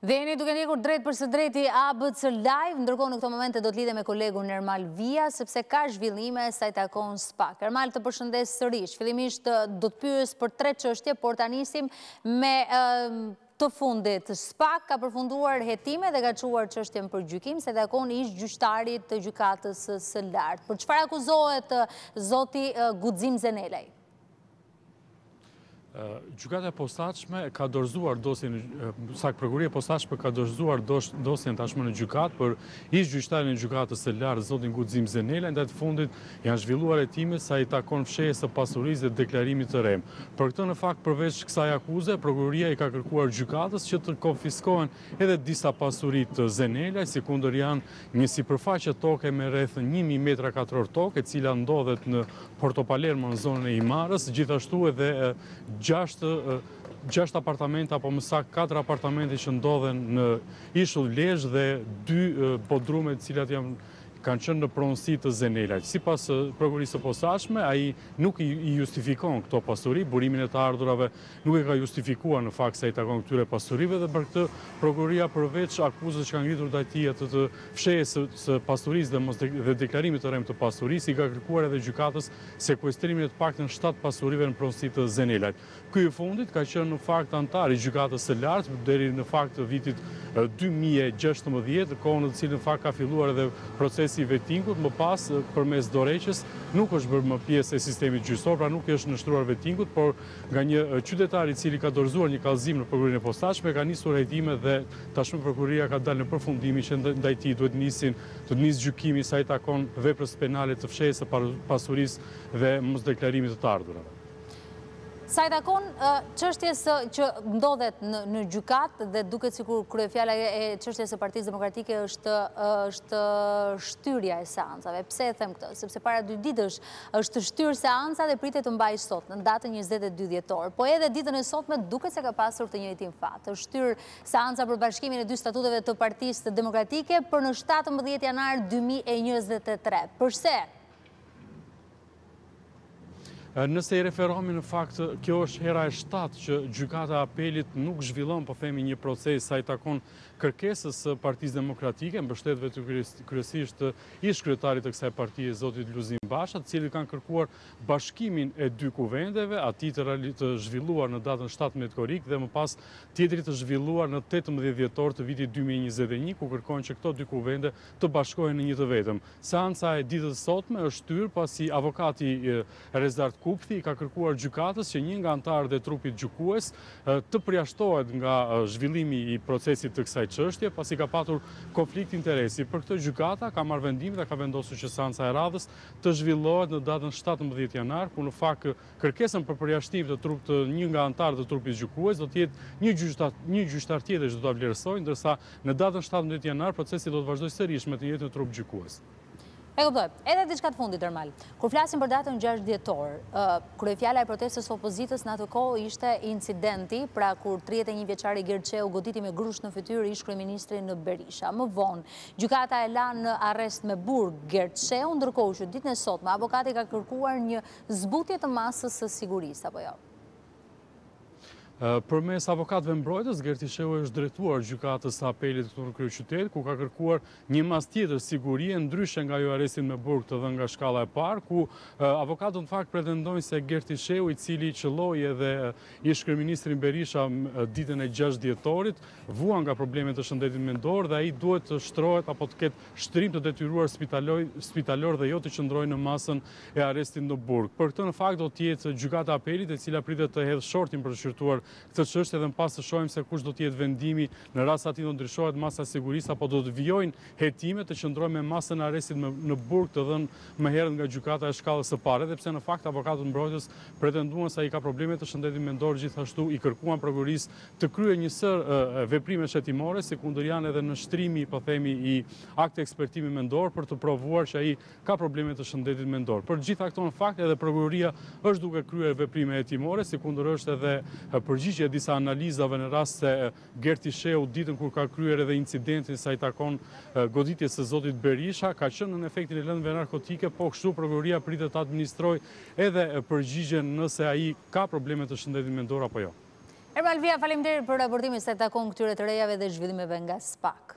Dhe jeni duke ndjekur drejtpërsëdrejti ABC Live, ndërkohë në këto momente do të lidhem me kolegun Ermal Via, sepse ka zhvillime sa i takon spak. Ermal të përshëndes sërish, fillimisht do të pyës për tre çështje, por ta nisim me të fundit. Spak ka përfunduar hetimet dhe ka çuar çështjen për gjykim, sa i takon ish gjyqtarit të gjykatës së lartë. Për çfarë akuzohet zoti Guxim Zenelaj? Gjykata e posaçme ka dorëzuar dosjen saktë prokuroria e posaçme ka dorëzuar dosjen tashmë në gjykatë për ish gjyqtarin e gjykatës së lartë zotin Guxim Zenelaj ndaj të fundit janë zhvilluar hetime sa i takon fshehjes së pasurisë dhe deklarimit të rremë. Për këtë në fakt përveç kësaj akuze prokuroria i ka kërkuar gjykatës që të konfiskohen Edhe disa pasuri të Zenelaj, sikundër janë një sipërfaqe toke me rreth një mijë metra katrorë tokë, e cila ndodhet në Porto Palermo në zonën e Himarës, gjithashtu edhe gjashtë apartamente apo më saktë katër apartamente që ndodhen në ishull Lezhë dhe dy bodrume të cilat janë kanë qenë në pronësi të Zenelajt. Sipas prokurorisë së posaçme, ai nuk i justifikon këto pasuri, burimin e të ardhurave nuk e ka justifikuar në fakt sa i takon këtyre pasurive dhe për këtë Prokuroria përveç akuzës që ka ngritur ndaj tij atë të fshehjes së pasurisë dhe deklarimit të rremë të pasurisë i ka kërkuar edhe gjykatës sekuestrimin e të paktën shtatë pasurive në pronësi të Zenelajt. Ky i fundit ka qenë në fakt anëtar i Gjykatës së Lartë deri në fakt të vitit dy mijë e gjashtëmbëdhjetë, kohë në të cilën në fakt ka filluar edhe procesi i Vettingut, më pas përmes dorëheqjes nuk është bërë më pjesë e sistemit gjyqësor, pra nuk i është nënshtruar Vettingut, por Nga një qytetar i cili ka dorëzuar një kallëzim në Prokurorinë e Posaçme kanë nisur hetimet dhe tashmë Prokuroria ka dalë në përfundimin që ndaj tij duhet nisin duhet të nisë gjykimi sa i takon veprës penale të fshehjes së pasurisë dhe mosdeklarimit të të ardhurave. Sa i takon çështjes që ndodhet në gjykatë dhe duket sikur kryefjala e çështjes së Partisë Demokratike është është shtyrja e seancave. Pse e them këtë? Sepse para dy ditësh Është shtyrë seanca dhe pritej të mbahej sot, në datën njëzet e dy dhjetor. Po edhe ditën e sotme duket se ka pasur të njëjtin fat. Është shtyrë seanca për bashkimin e dy statuteve të Partisë Demokratike për në shtatëmbëdhjetë janar dy mijë e njëzet e tre. Përse? Nëse i referohemi në fakt, kjo është hera e shtatë që Gjykata e Apelit nuk zhvillon, po themi, një proces sa i takon kërkesës së Partisë Demokratike, mbështetësve të kryesisht të ish-kryetarit të kësaj partie, zotit Lulzim Basha, të cilët kanë kërkuar bashkimin e dy kuvendeve, atij të, të zhvilluar në datën 17 korrik dhe më pas tjetrit të zhvilluar në 18 dhjetor të vitit 2021, ku kërkojnë që këto dy kuvende të bashkohen në një të vetëm. Seanca e ditës së sotme është shtyrë pasi avokati Rezart Kthupi i ka kërkuar gjykatës që një nga anëtarët e trupit gjykues të përjashtohet nga zhvillimi i procesit të kësaj çështje, pasi ka patur konflikt interesi. Për këtë gjykata ka marrë vendim dhe ka vendosur që seanca e radhës të zhvillohet në datën shtatëmbëdhjetë janar, ku në fakt kërkesën për përjashtim të trup të një nga anëtarët e trupit gjykues do të jetë një gjyqtar tjetër që do ta vlerësojë, ndërsa në datën shtatëmbëdhjetë janar procesi do të vazhdojë sërish me të njëjtin trup gjykues. E kuptoj. Edhe diçka të fundit, Ermal. Kur flasim për datën 6 dhjetor, kryefjala e protestës së opozitës në atë kohë ishte incidenti, pra kur 31 vjeçari Gert Shehu goditi me grusht në fytyrë ish-kryeministrin Berisha. Më vonë, gjykata e la në arrest me burg Gert Shehun, ndërkohë që ditën e sotme avokati ka kërkuar një zbutje të masës së sigurisë, apo jo? Përmes avokatëve mbrojtës, Gerti Shehu është drejtuar gjykatës së apelit këtu në kryeqytet, ku ka kërkuar një masë tjetër sigurie, ndryshe nga ajo e arrestit me burg të dhënë nga shkalla e parë, ku avokatët në fakt pretendojnë se Gerti Shehu, i cili qëlloi edhe ish kryeministrin Berisha ditën e 6 dhjetorit, vuan nga probleme të shëndetit mendor dhe ai duhet të shtrohet apo të ketë shtrim të detyruar spitalor dhe jo të qëndrojë në masën e arrestit në burg. Për këtë në fakt do të jetë Gjykata e Apelit e cila pritet të hedhë shortin për të shqyrtuar këtë çështje dhe më pas të shohim se kush do të jetë vendimi në rast se atij do ndryshohet masa e sigurisë apo do të vijojnë hetimet të qëndrojë me masën e arrestit në burg të dhënë më herët nga Gjykata e Shkallës së Parë edhe pse në fakt avokatët mbrojtës pretenduan se ai ka probleme të shëndetit mendor gjithashtu i kërkuan prokurorisë të kryejë një sërë veprimesh hetimore sikundër janë edhe nënshtrimi po themi i aktekspertimit mendor për të provuar që ai ka probleme të shëndetit mendor. Për të gjitha këto në fakt edhe prokuroria është duke kryer veprime hetimore, sikundër është edhe përgjigjja e disa analizave në rast se Gerti Shehu ditën kur ka kryer edhe incidentin sa i takon goditjes së zotit Berisha, ka qenë nën efektin e lëndëve narkotike, po kështu prokuroria pritet të administrojë edhe përgjigjen nëse ai ka probleme të shëndetit mendor apo jo. Ermal Vija, faleminderit për raportimin sa i takon këtyre të rejave dhe zhvillimeve nga SPAK.